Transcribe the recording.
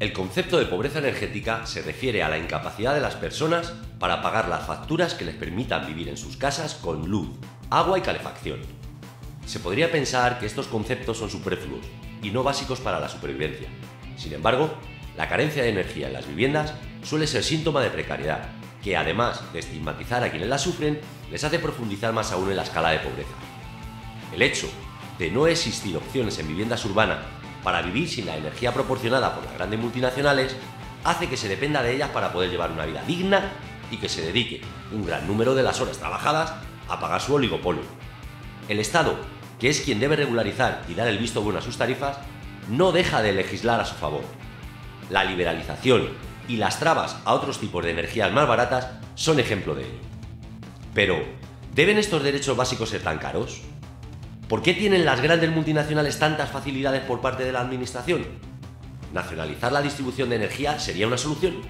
El concepto de pobreza energética se refiere a la incapacidad de las personas para pagar las facturas que les permitan vivir en sus casas con luz, agua y calefacción. Se podría pensar que estos conceptos son superfluos y no básicos para la supervivencia. Sin embargo, la carencia de energía en las viviendas suele ser síntoma de precariedad, que además de estigmatizar a quienes la sufren, les hace profundizar más aún en la escala de pobreza. El hecho de no existir opciones en viviendas urbanas para vivir sin la energía proporcionada por las grandes multinacionales hace que se dependa de ellas para poder llevar una vida digna y que se dedique un gran número de las horas trabajadas a pagar su oligopolio. El Estado, que es quien debe regularizar y dar el visto bueno a sus tarifas, no deja de legislar a su favor. La liberalización y las trabas a otros tipos de energías más baratas son ejemplo de ello. Pero, ¿deben estos derechos básicos ser tan caros? ¿Por qué tienen las grandes multinacionales tantas facilidades por parte de la Administración? ¿Nacionalizar la distribución de energía sería una solución?